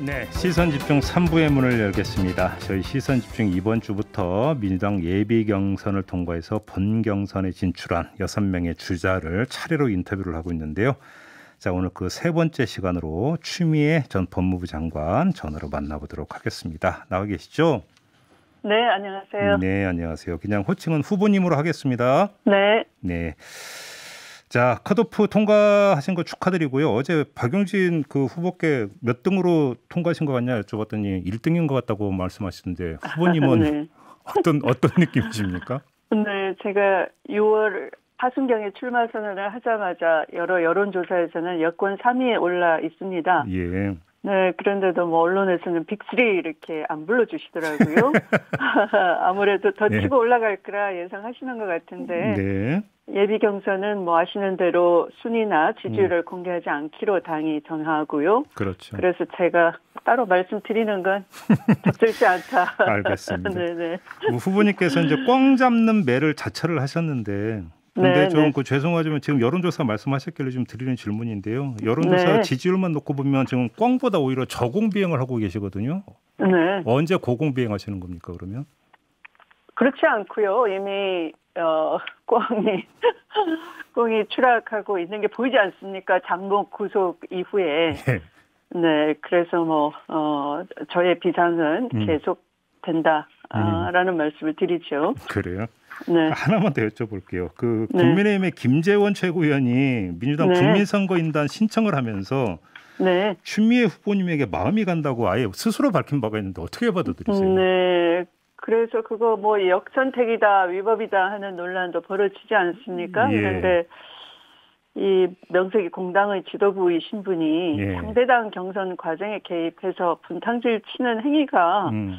네, 시선 집중 3부의 문을 열겠습니다. 저희 시선 집중 이번 주부터 민주당 예비 경선을 통과해서 본 경선에 진출한 여섯 명의 주자를 차례로 인터뷰를 하고 있는데요. 자, 오늘 그 세 번째 시간으로 추미애 전 법무부 장관 전화로 만나보도록 하겠습니다. 나와 계시죠? 네, 안녕하세요. 네, 안녕하세요. 그냥 호칭은 후보님으로 하겠습니다. 네. 네. 자, 컷오프 통과하신 거 축하드리고요. 어제 박용진 그 후보께 몇 등으로 통과하신 것 같냐 여쭤봤더니 1등인 것 같다고 말씀하시는데 후보님은 네. 어떤 어떤 느낌이십니까? 네, 제가 6월 하순경에 출마 선언을 하자마자 여러 여론조사에서는 여권 3위에 올라 있습니다. 예. 네, 그런데도 뭐 언론에서는 빅3 이렇게 안 불러주시더라고요. 아무래도 더 네. 치고 네. 올라갈 거라 예상하시는 것 같은데. 네. 예비 경선은 뭐 아시는 대로 순위나 지지율을 음. 공개하지 않기로 당이 정하고요. 그렇죠. 그래서 제가 따로 말씀드리는 건 적절치 않다. 알겠습니다. 네네. 뭐 후보님께서 이제 꽝 잡는 매를 자처를 하셨는데 근데 네, 좀그 네. 죄송하지만 지금 여론조사 말씀하셨길래 좀 드리는 질문인데요. 여론조사 네. 지지율만 놓고 보면 지금 꽝보다 오히려 저공 비행을 하고 계시거든요. 네. 언제 고공 비행하시는 겁니까 그러면? 그렇지 않고요. 이미 어, 꽝이 꽝이 추락하고 있는 게 보이지 않습니까? 장목 구속 이후에. 네. 네 그래서 뭐 어, 저의 비상은 음. 계속 된다라는 음. 말씀을 드리죠. 그래요? 네. 하나만 더 여쭤볼게요. 그 네. 국민의힘의 김재원 최고위원이 민주당 네. 국민선거인단 신청을 하면서 네. 추미애 후보님에게 마음이 간다고 아예 스스로 밝힌 바가 있는데 어떻게 받아들이세요? 네. 그래서 그거 뭐 역선택이다 위법이다 하는 논란도 벌어지지 않습니까? 예. 그런데 이 명색이 공당의 지도부이신 분이 예. 상대당 경선 과정에 개입해서 분탕질 치는 행위가 음.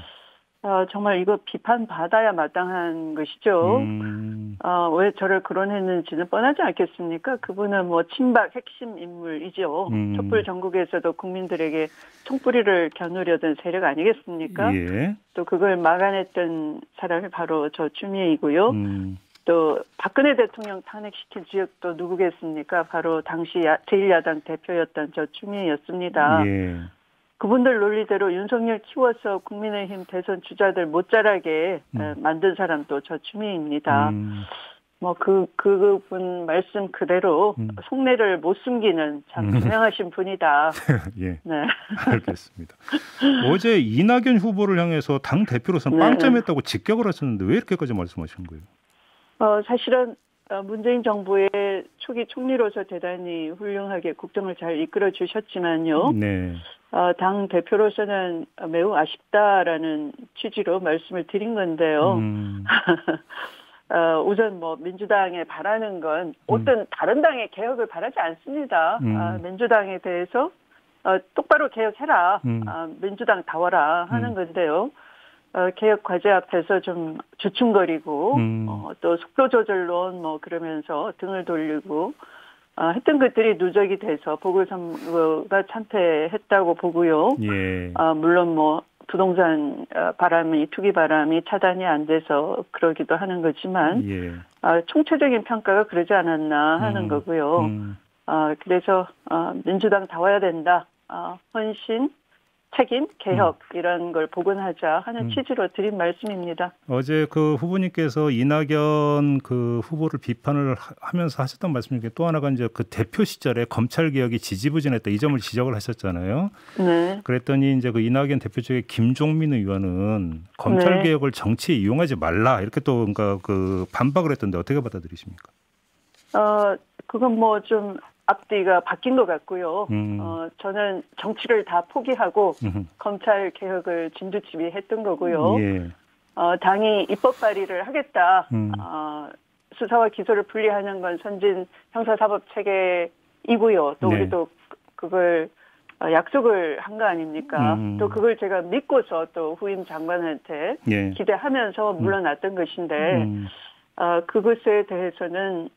어, 정말 이거 비판받아야 마땅한 것이죠. 음. 어, 왜 저를 거론했는지는 뻔하지 않겠습니까? 그분은 뭐 친박 핵심 인물이죠. 음. 촛불 전국에서도 국민들에게 총뿌리를 겨누려던 세력 아니겠습니까? 예. 또 그걸 막아냈던 사람이 바로 저 추미애이고요. 음. 또 박근혜 대통령 탄핵시킨 지역도 누구겠습니까? 바로 당시 제1야당 대표였던 저 추미애였습니다. 예. 그분들 논리대로 윤석열 키워서 국민의힘 대선 주자들 못 자라게 음. 만든 사람도 저 추미입니다. 음. 뭐그 그분 말씀 그대로 음. 속내를 못 숨기는 참 음. 유명하신 분이다. 예. 네. 알겠습니다. 어제 이낙연 후보를 향해서 당 대표로서 네. 빵점했다고 직격을 하셨는데 왜 이렇게까지 말씀하신 거예요? 어 사실은 어, 문재인 정부의 초기 총리로서 대단히 훌륭하게 국정을 잘 이끌어 주셨지만요. 네. 어, 당 대표로서는 매우 아쉽다라는 취지로 말씀을 드린 건데요. 음. 어, 우선 뭐 민주당에 바라는 건 음. 어떤 음. 다른 당의 개혁을 바라지 않습니다. 음. 어, 민주당에 대해서 어, 똑바로 개혁해라. 음. 어, 민주당 다워라 하는 음. 건데요. 어, 개혁 과제 앞에서 좀 주춤거리고 음. 어, 또 속도 조절론 뭐 그러면서 등을 돌리고 어, 했던 것들이 누적이 돼서 보궐선거가 참패했다고 보고요. 예. 어, 물론 뭐 부동산 어, 바람이 투기 바람이 차단이 안 돼서 그러기도 하는 거지만 예. 어, 총체적인 평가가 그러지 않았나 하는 음. 거고요. 음. 어, 그래서 어, 민주당 다 와야 된다. 어, 헌신 책임, 개혁 음. 이런 걸 복원하자 하는 음. 취지로 드린 말씀입니다. 어제 그 후보님께서 이낙연 그 후보를 비판을 하면서 하셨던 말씀 중에 또 하나가 이제 그 대표 시절에 검찰 개혁이 지지부진했다 이 점을 지적을 하셨잖아요. 네. 그랬더니 이제 그 이낙연 대표 쪽의 김종민 의원은 검찰 네. 개혁을 정치에 이용하지 말라 이렇게 또 뭔가 그 반박을 했던데 어떻게 받아들이십니까? 어, 그건 뭐 좀 앞뒤가 바뀐 것 같고요. 음. 어, 저는 정치를 다 포기하고 음. 검찰 개혁을 진두지휘했던 거고요. 예. 어, 당이 입법 발의를 하겠다. 음. 어, 수사와 기소를 분리하는 건 선진 형사사법 체계이고요. 또 네. 우리도 그걸 어, 약속을 한 거 아닙니까? 음. 또 그걸 제가 믿고서 또 후임 장관한테 예. 기대하면서 물러났던 음. 것인데 음. 어, 그것에 대해서는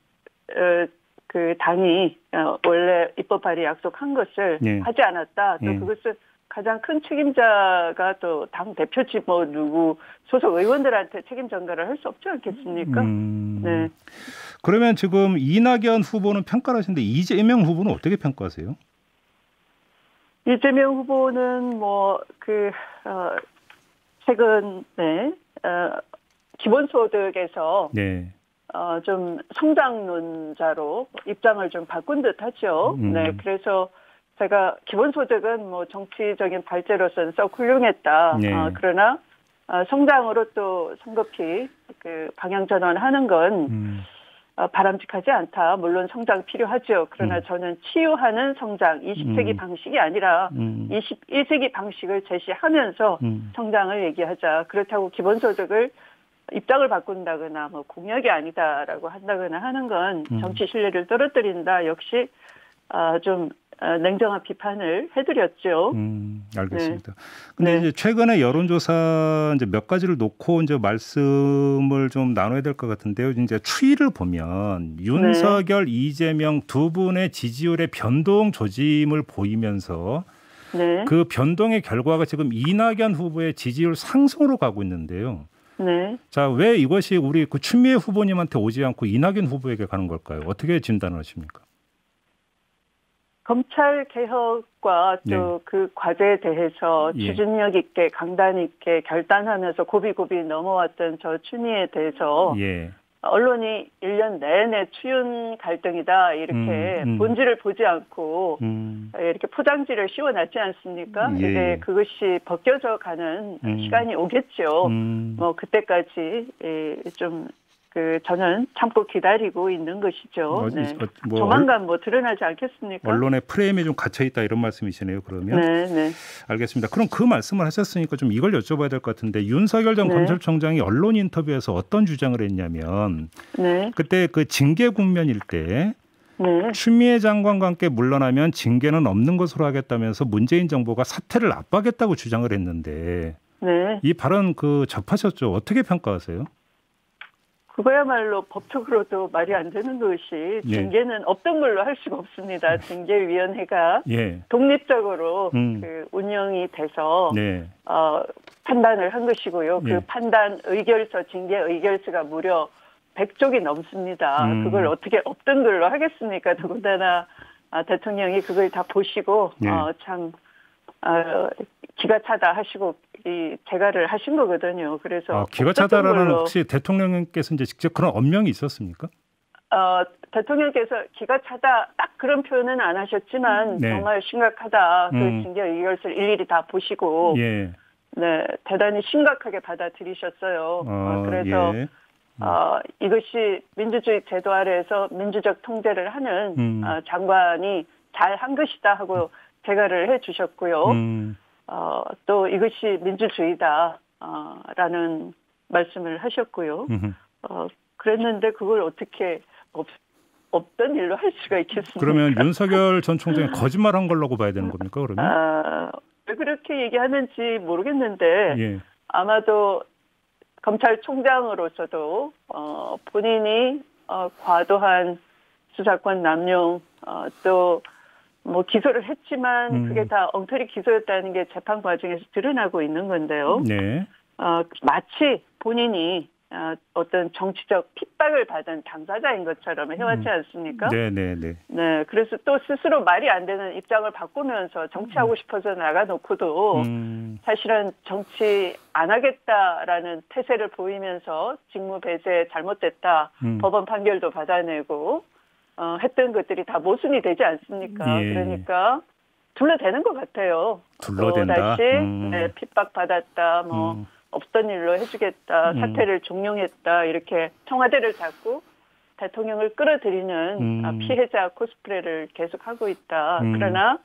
어, 그 당이 어, 원래 입법 발의 약속한 것을 예. 하지 않았다. 또 예. 그것을 가장 큰 책임자가 또 당 대표지 뭐 누구 소속 의원들한테 책임 전가를 할 수 없지 않겠습니까? 음. 네. 그러면 지금 이낙연 후보는 평가를 하시는데 이재명 후보는 어떻게 평가하세요? 이재명 후보는 뭐그 어, 최근에 어, 기본소득에서 네. 어, 좀 성장론자로 입장을 좀 바꾼 듯 하죠. 음. 네, 그래서 제가 기본소득은 뭐 정치적인 발제로서는 썩 훌륭했다. 네. 어, 그러나 어, 성장으로 또 성급히 그 방향 전환하는 건 음. 어, 바람직하지 않다. 물론 성장 필요하죠. 그러나 음. 저는 치유하는 성장, 20세기 음. 방식이 아니라 음. 21세기 방식을 제시하면서 음. 성장을 얘기하자. 그렇다고 기본소득을 입장을 바꾼다거나 뭐 공약이 아니다라고 한다거나 하는 건 음. 정치 신뢰를 떨어뜨린다. 역시 아, 좀 어, 냉정한 비판을 해드렸죠. 음, 알겠습니다. 네. 근데 네. 이제 최근에 여론조사 이제 몇 가지를 놓고 이제 말씀을 좀 나눠야 될 것 같은데요. 이제 추이를 보면 윤석열, 네. 이재명 두 분의 지지율의 변동 조짐을 보이면서 네. 그 변동의 결과가 지금 이낙연 후보의 지지율 상승으로 가고 있는데요. 네. 자, 왜 이것이 우리 그 추미애 후보님한테 오지 않고 이낙연 후보에게 가는 걸까요? 어떻게 진단을 하십니까? 검찰 개혁과 또그 네. 과제에 대해서 예. 추진력 있게 강단 있게 결단하면서 고비고비 넘어왔던 저 추미에 대해서 예. 언론이 1년 내내 추윤 갈등이다 이렇게 음, 음. 본질을 보지 않고 음. 이렇게 포장지를 씌워놨지 않습니까? 예. 이제 그것이 벗겨져 가는 음. 시간이 오겠죠. 음. 뭐 그때까지 좀 그 저는 참고 기다리고 있는 것이죠. 어, 네. 어, 뭐 조만간 뭐 드러나지 않겠습니까? 언론의 프레임에 좀 갇혀 있다 이런 말씀이시네요. 그러면 네, 네. 알겠습니다. 그럼 그 말씀을 하셨으니까 좀 이걸 여쭤봐야 될 것 같은데 윤석열 전 네. 검찰총장이 언론 인터뷰에서 어떤 주장을 했냐면 네. 그때 그 징계 국면일 때 네. 추미애 장관과 함께 물러나면 징계는 없는 것으로 하겠다면서 문재인 정부가 사퇴를 압박했다고 주장을 했는데 네. 이 발언 그 접하셨죠? 어떻게 평가하세요? 그거야말로 법적으로도 말이 안 되는 것이 예. 징계는 없던 걸로 할 수가 없습니다. 예. 징계위원회가 예. 독립적으로 음. 그 운영이 돼서 네. 어, 판단을 한 것이고요. 그 예. 판단 의결서 징계 의결서가 무려 100쪽이 넘습니다. 음. 그걸 어떻게 없던 걸로 하겠습니까? 더군다나 아, 대통령이 그걸 다 보시고 예. 어, 참 어, 기가 차다 하시고 이 재가를 하신 거거든요. 그래서 아, 기가 차다라는 혹시 대통령께서 이제 직접 그런 엄명이 있었습니까? 어, 대통령께서 기가 차다 딱 그런 표현은 안 하셨지만 네. 정말 심각하다. 그 음. 징계 의결서를 일일이 다 보시고 예. 네 대단히 심각하게 받아들이셨어요. 어, 어, 그래서 예. 어, 이것이 민주주의 제도 아래에서 민주적 통제를 하는 음. 어, 장관이 잘 한 것이다 하고 재가를 해주셨고요. 음. 어, 또 이것이 민주주의다, 어, 라는 말씀을 하셨고요. 어, 그랬는데 그걸 어떻게 없, 없던 일로 할 수가 있겠습니까? 그러면 윤석열 전 총장이 거짓말한 걸라고 봐야 되는 겁니까? 그러면? 아, 왜 그렇게 얘기하는지 모르겠는데 예. 아마도 검찰총장으로서도 어, 본인이 어, 과도한 수사권 남용 어, 또 뭐 기소를 했지만 음. 그게 다 엉터리 기소였다는 게 재판 과정에서 드러나고 있는 건데요. 네. 어, 마치 본인이 어, 어떤 정치적 핍박을 받은 당사자인 것처럼 해왔지 음. 않습니까? 네, 네, 네. 네, 그래서 또 스스로 말이 안 되는 입장을 바꾸면서 정치하고 음. 싶어서 나가놓고도 음. 사실은 정치 안 하겠다라는 태세를 보이면서 직무 배제 잘못됐다, 음. 법원 판결도 받아내고 어, 했던 것들이 다 모순이 되지 않습니까? 예. 그러니까 둘러대는 것 같아요. 둘러댄다. 다시 음. 네, 핍박받았다. 뭐 음. 없던 일로 해주겠다. 음. 사태를 종용했다. 이렇게 청와대를 잡고 대통령을 끌어들이는 음. 아, 피해자 코스프레를 계속 하고 있다. 음. 그러나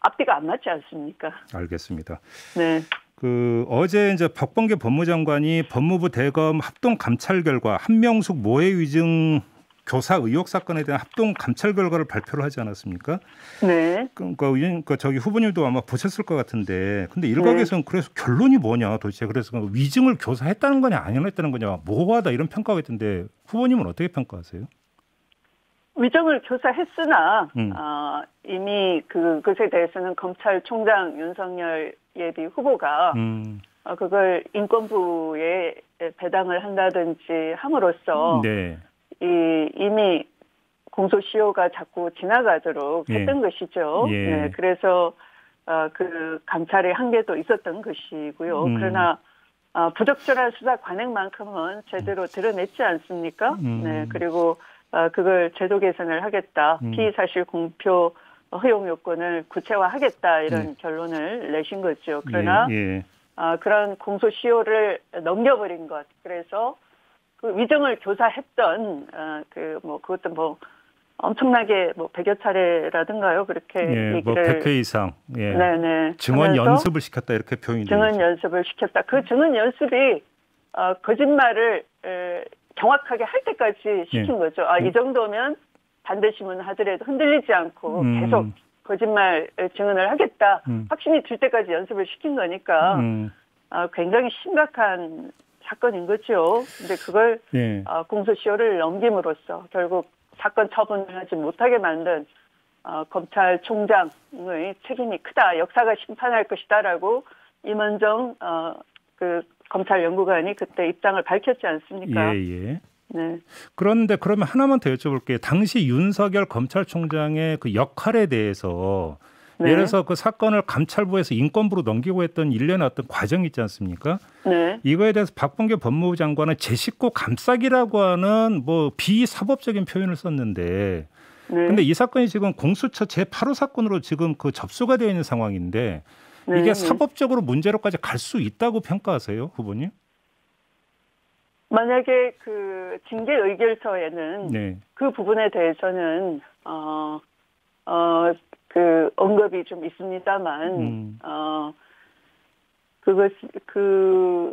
앞뒤가 안 맞지 않습니까? 알겠습니다. 네. 그 어제 이제 박범계 법무장관이 법무부 대검 합동 감찰 결과 한명숙 모해 위증 교사 의혹 사건에 대한 합동 감찰 결과를 발표를 하지 않았습니까? 네. 그러니까, 그러니까 저기 후보님도 아마 보셨을 것 같은데, 근데 일각에서는 네. 그래서 결론이 뭐냐 도대체 그래서 그 위증을 교사했다는 거냐 안 했다는 거냐 모호하다 이런 평가가 있던데 후보님은 어떻게 평가하세요? 위증을 교사했으나 음. 어, 이미 그것에 대해서는 검찰총장 윤석열 예비 후보가 음. 어, 그걸 인권부에 배당을 한다든지 함으로써 네. 이 이미 공소시효가 자꾸 지나가도록 예. 했던 것이죠. 예. 네, 그래서 어, 그 감찰의 한계도 있었던 것이고요. 음. 그러나 어, 부적절한 수사 관행만큼은 제대로 드러냈지 않습니까? 음. 네, 그리고 어, 그걸 제도 개선을 하겠다. 음. 피의 사실 공표 허용 요건을 구체화하겠다 이런 예. 결론을 내신 거죠. 그러나 예, 예. 어, 그런 공소시효를 넘겨버린 것. 그래서 그 위정을 교사했던 어, 그뭐 그것도 뭐 엄청나게 뭐 100여 차례라든가요. 그렇게 예, 뭐 얘기를 뭐 100회 이상. 예. 네, 네. 증언 연습을 시켰다 이렇게 표현이 증언 되죠. 연습을 시켰다. 그 증언 연습이 어, 거짓말을 에, 정확하게 할 때까지 시킨 예. 거죠. 아, 이 음. 정도면 반대신문 하더라도 흔들리지 않고 음. 계속 거짓말 증언을 하겠다. 음. 확신이 들 때까지 연습을 시킨 거니까 음. 어, 굉장히 심각한 사건인 거죠. 근데 그걸 예. 어, 공소시효를 넘김으로써 결국 사건 처분을 하지 못하게 만든 어, 검찰총장의 책임이 크다. 역사가 심판할 것이다라고 임원정 어, 그 검찰 연구관이 그때 입장을 밝혔지 않습니까? 예, 예. 네. 그런데 그러면 하나만 더 여쭤볼게요. 당시 윤석열 검찰총장의 그 역할에 대해서 네. 예를 들어서 그 사건을 감찰부에서 인권부로 넘기고 했던 일련의 어떤 과정이 있지 않습니까? 네. 이거에 대해서 박범계 법무부 장관은 제 식구 감싸기라고 하는 뭐 비사법적인 표현을 썼는데 네. 근데 이 사건이 지금 공수처 제8호 사건으로 지금 그 접수가 되어 있는 상황인데 네. 이게 사법적으로 문제로까지 갈 수 있다고 평가하세요, 후보님? 만약에 그 징계 의결서에는 네. 그 부분에 대해서는 어, 어, 그 언급이 좀 있습니다만 음. 어 그것 그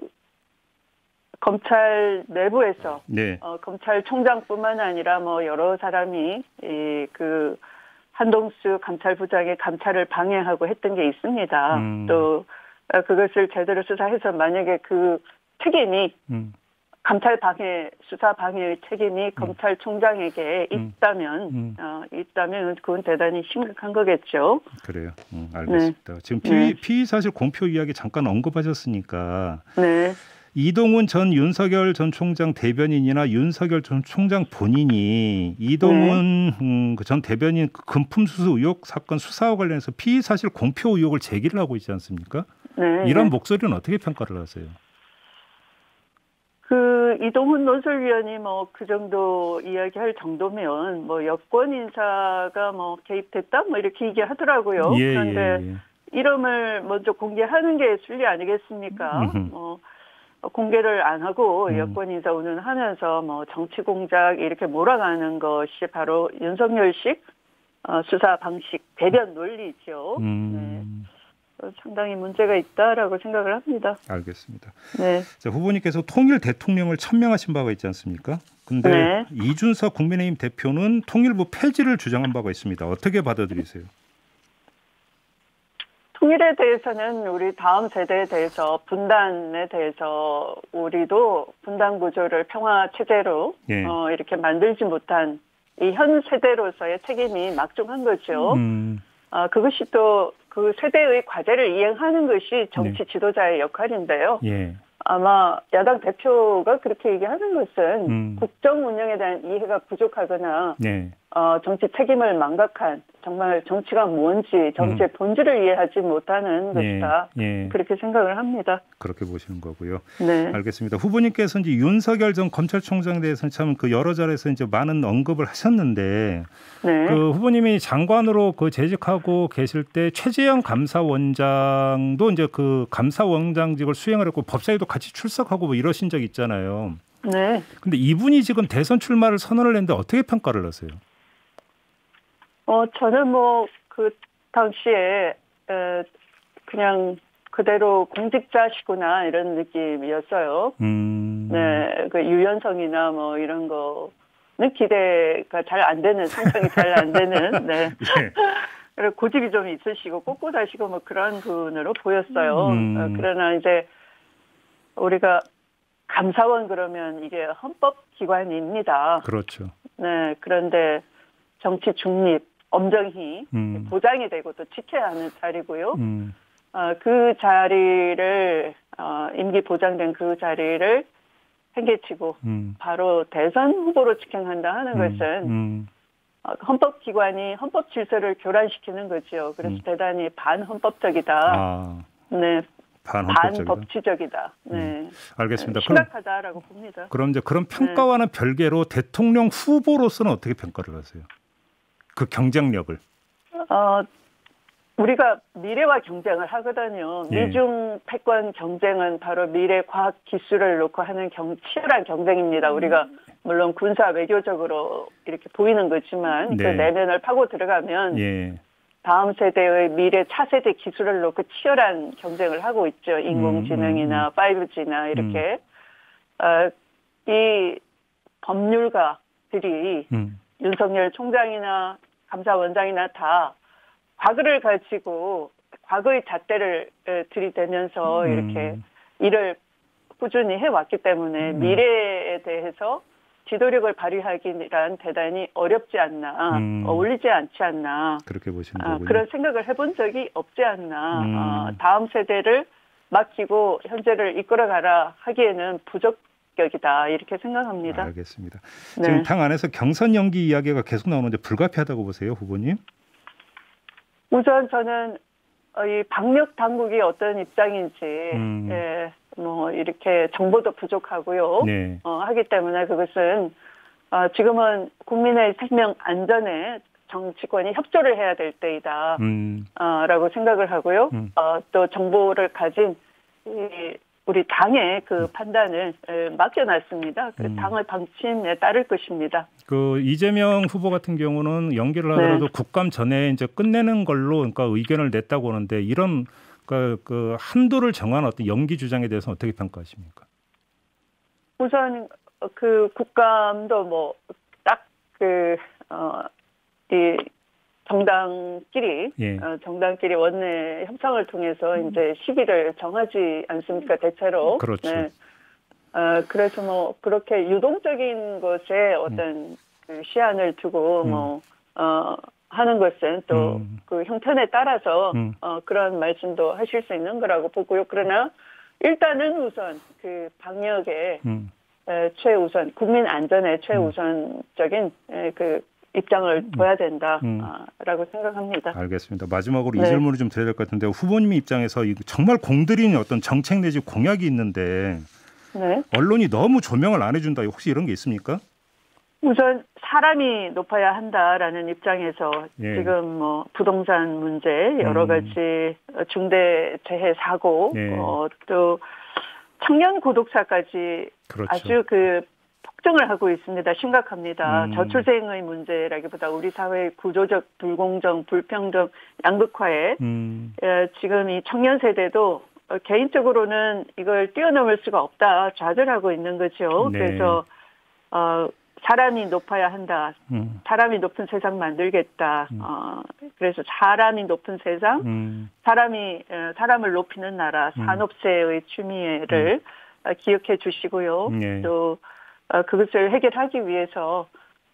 검찰 내부에서 네. 어, 검찰총장뿐만 아니라 뭐 여러 사람이 이 그 한동수 감찰부장의 감찰을 방해하고 했던 게 있습니다. 음. 또 어, 그것을 제대로 수사해서 만약에 그 책임이 음. 감찰 방해 수사 방해의 책임이 음. 검찰총장에게 음. 있다면 음. 어, 있다면 그건 대단히 심각한 거겠죠. 그래요. 음, 알겠습니다. 네. 지금 피의, 네. 피의 사실 공표 이야기 잠깐 언급하셨으니까 네. 이동훈 전 윤석열 전 총장 대변인이나 윤석열 전 총장 본인이 이동훈 네. 음, 그전 대변인 그 금품 수수 의혹 사건 수사와 관련해서 피의 사실 공표 의혹을 제기를 하고 있지 않습니까? 네. 이런 목소리는 어떻게 평가를 하세요? 그 이동훈 논설위원이 뭐 그 정도 이야기할 정도면 뭐 여권 인사가 뭐 개입됐다 뭐 이렇게 얘기하더라고요. 예, 그런데 예, 예. 이름을 먼저 공개하는 게 순리 아니겠습니까? 뭐 공개를 안 하고 음. 여권 인사 운운 하면서 뭐 정치 공작 이렇게 몰아가는 것이 바로 윤석열식 어, 수사 방식 대변 논리죠. 음. 네. 상당히 문제가 있다라고 생각을 합니다. 알겠습니다. 네. 자, 후보님께서 통일 대통령을 천명하신 바가 있지 않습니까? 근데 네. 이준석 국민의힘 대표는 통일부 폐지를 주장한 바가 있습니다. 어떻게 받아들이세요? 통일에 대해서는 우리 다음 세대에 대해서 분단에 대해서 우리도 분단 구조를 평화 체제로 예. 어, 이렇게 만들지 못한 이 현 세대로서의 책임이 막중한 거죠. 음. 어, 그것이 또 그 세대의 과제를 이행하는 것이 정치 네. 지도자의 역할인데요. 예. 아마 야당 대표가 그렇게 얘기하는 것은 음. 국정 운영에 대한 이해가 부족하거나 네. 어, 정치 책임을 망각한 정말 정치가 뭔지 정치의 음. 본질을 이해하지 못하는 예. 것이다. 예. 그렇게 생각을 합니다. 그렇게 보시는 거고요. 네. 알겠습니다. 후보님께서 이제 윤석열 전 검찰총장에 대해서는 참 그 여러 자리에서 이제 많은 언급을 하셨는데 네. 그 후보님이 장관으로 그 재직하고 계실 때 최재형 감사원장도 이제 그 감사원장직을 수행을 했고 법사위도 같이 출석하고 뭐 이러신 적 있잖아요. 네. 근데 이분이 지금 대선 출마를 선언을 했는데 어떻게 평가를 하세요? 어, 저는 뭐, 그, 당시에, 에, 그냥 그대로 공직자시구나, 이런 느낌이었어요. 음. 네, 그 유연성이나 뭐 이런 거는 기대가 잘 안 되는, 상상이 잘 안 되는, 네. 네. 고집이 좀 있으시고 꼿꼿하시고 뭐 그런 분으로 보였어요. 음. 어, 그러나 이제 우리가 감사원 그러면 이게 헌법 기관입니다. 그렇죠. 네, 그런데 정치 중립, 엄정히 음. 보장이 되고 또 지켜야 하는 자리고요. 음. 어, 그 자리를 어, 임기 보장된 그 자리를 행개치고 음. 바로 대선 후보로 직행한다 하는 음. 것은 음. 어, 헌법기관이 헌법 질서를 교란시키는 거죠. 그래서 음. 대단히 반헌법적이다. 아, 네. 반헌법적이다. 반법치적이다. 네. 음. 알겠습니다. 네, 심각하다라고 봅니다. 그럼 이제 그런 평가와는 네. 별개로 대통령 후보로서는 어떻게 평가를 하세요? 그 경쟁력을. 어, 우리가 미래와 경쟁을 하거든요. 예. 미중 패권 경쟁은 바로 미래 과학 기술을 놓고 하는 경, 치열한 경쟁입니다. 우리가 물론 군사 외교적으로 이렇게 보이는 거지만 그 네. 그 내면을 파고 들어가면 예. 다음 세대의 미래 차세대 기술을 놓고 치열한 경쟁을 하고 있죠. 인공지능이나 음, 음, 5G나 음. 이렇게 음. 어, 이 법률가들이 음. 윤석열 총장이나 감사원장이나 다 과거를 가지고 과거의 잣대를 들이대면서 음. 이렇게 일을 꾸준히 해왔기 때문에 음. 미래에 대해서 지도력을 발휘하기란 대단히 어렵지 않나, 음. 어울리지 않지 않나. 그렇게 보시는 아, 거군요. 그런 생각을 해본 적이 없지 않나. 음. 어, 다음 세대를 맡기고 현재를 이끌어가라 하기에는 부적 격이다 이렇게 생각합니다. 알겠습니다. 네. 지금 당 안에서 경선 연기 이야기가 계속 나오는데 불가피하다고 보세요, 후보님? 우선 저는 이 방역 당국이 어떤 입장인지 음. 예, 뭐 이렇게 정보도 부족하고요. 네. 어, 하기 때문에 그것은 어, 지금은 국민의 생명 안전에 정치권이 협조를 해야 될 때이다. 음. 어, 생각을 하고요. 음. 어, 또 정보를 가진 이 우리 당의 그 음. 판단을 맡겨놨습니다. 그 음. 당의 방침에 따를 것입니다. 그 이재명 후보 같은 경우는 연기를 하더라도 네. 국감 전에 이제 끝내는 걸로 그러니까 의견을 냈다고 하는데 이런 그, 그 한도를 정한 어떤 연기 주장에 대해서 어떻게 평가하십니까? 우선 그 국감도 뭐 딱그 어 이 정당끼리 예. 어, 정당끼리 원내 협상을 통해서 음. 이제 시기를 정하지 않습니까 대체로. 그렇죠. 네. 어, 그래서 뭐 그렇게 유동적인 것에 어떤 음. 그 시안을 두고 음. 뭐 어, 하는 것은 또그 음. 형편에 따라서 음. 어, 그런 말씀도 하실 수 있는 거라고 보고요. 그러나 일단은 우선 그 방역에 음. 에, 최우선 국민 안전에 최우선적인 에, 그 입장을 음. 둬야 된다라고 음. 생각합니다. 알겠습니다. 마지막으로 네. 이 질문을 좀 드려야 될 것 같은데 후보님 입장에서 정말 공들인 어떤 정책 내지 공약이 있는데 네. 언론이 너무 조명을 안 해준다. 혹시 이런 게 있습니까? 우선 사람이 높아야 한다라는 입장에서 예. 지금 뭐 부동산 문제 여러 음. 가지 중대 재해 사고 예. 어, 또 청년 고독사까지 그렇죠. 아주 그 폭증을 하고 있습니다. 심각합니다. 음. 저출생의 문제라기보다 우리 사회의 구조적 불공정, 불평등, 양극화에 음. 에, 지금 이 청년 세대도 개인적으로는 이걸 뛰어넘을 수가 없다 좌절하고 있는 거죠. 네. 그래서 어, 사람이 높아야 한다. 음. 사람이 높은 세상 만들겠다. 음. 어, 그래서 사람이 높은 세상, 음. 사람이 어, 사람을 높이는 나라, 음. 산업재해의 취미를 음. 어, 기억해 주시고요. 네. 또 어, 그것을 해결하기 위해서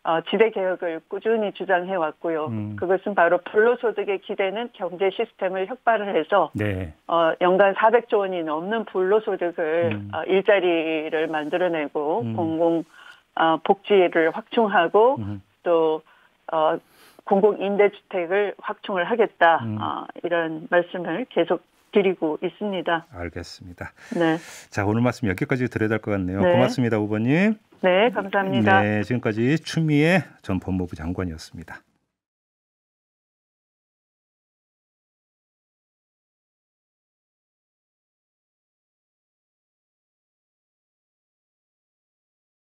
어, 지대 개혁을 꾸준히 주장해 왔고요. 음. 그것은 바로 불로소득에 기대는 경제 시스템을 혁발을 해서 네. 어, 연간 400조 원이 넘는 불로소득을 음. 어, 일자리를 만들어내고 음. 공공 어, 복지를 확충하고 음. 또 어, 공공 임대주택을 확충을 하겠다 음. 어, 이런 말씀을 계속 드리고 있습니다. 알겠습니다. 네. 자 오늘 말씀 여기까지 드려야 될 것 같네요. 네. 고맙습니다, 후보님. 네, 감사합니다. 네, 지금까지 추미애 전 법무부 장관이었습니다.